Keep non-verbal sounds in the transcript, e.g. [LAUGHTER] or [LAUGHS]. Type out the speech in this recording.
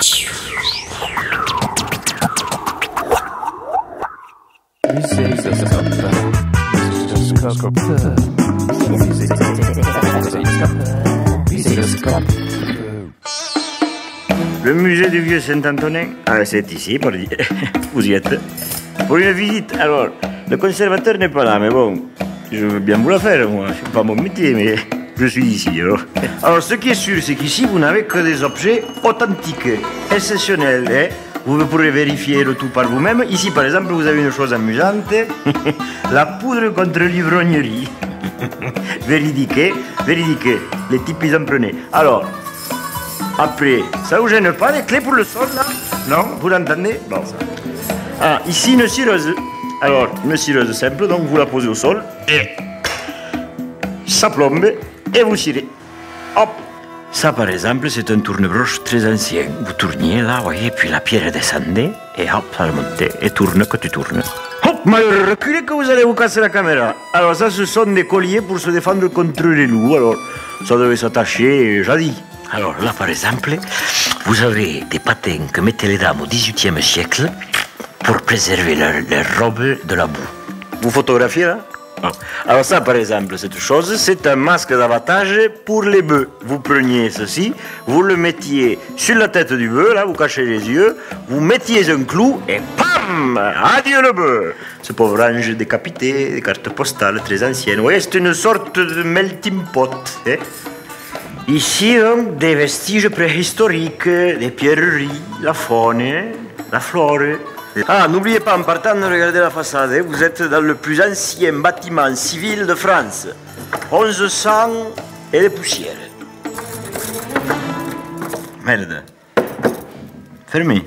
Le musée du vieux Saint-Antonin Ah, c'est ici, pour. Vous y êtes. Pour une visite. Alors, le conservateur n'est pas là, mais bon, je veux bien vous la faire, moi. C'est pas mon métier, mais je suis ici, alors. Alors, ce qui est sûr, c'est qu'ici, vous n'avez que des objets authentiques, exceptionnels, hein. Vous pourrez vérifier le tout par vous-même. Ici, par exemple, vous avez une chose amusante. [LAUGHS] la poudre contre l'ivrognerie. [LAUGHS] véridique, véridique. Les types, ils en prenaient. Alors, après, ça vous gêne pas les clés pour le sol là? Non? Vous l'entendez? Bon. Ah, ici une cireuse. Alors, une cireuse simple, donc vous la posez au sol et ça plombe et vous cirez. Hop Ça par exemple, c'est un tournebroche très ancien. Vous tourniez là, voyez, puis la pierre descendait et hop, ça remontait et tourne que tu tournes. Hop, mais reculez que vous allez vous casser la caméra. Alors ça, ce sont des colliers pour se défendre contre les loups. Alors, ça devait s'attacher jadis. Alors là, par exemple, vous avez des patins que mettaient les dames au XVIIIe siècle pour préserver leurs leur robes de la boue. Vous photographiez là? Alors ça, par exemple, cette chose, c'est un masque d'avantage pour les bœufs. Vous preniez ceci, vous le mettiez sur la tête du bœuf, là, vous cachez les yeux, vous mettiez un clou et pam Adieu le bœuf Ce pauvre ange décapité, des cartes postales très anciennes. Vous voyez, c'est une sorte de melting pot. Hein Ici, des vestiges préhistoriques, des pierreries, la faune, la flore. Ah, n'oubliez pas en partant de regarder la façade, hein, vous êtes dans le plus ancien bâtiment civil de France. 1100 et des poussières. Merde. Fermé.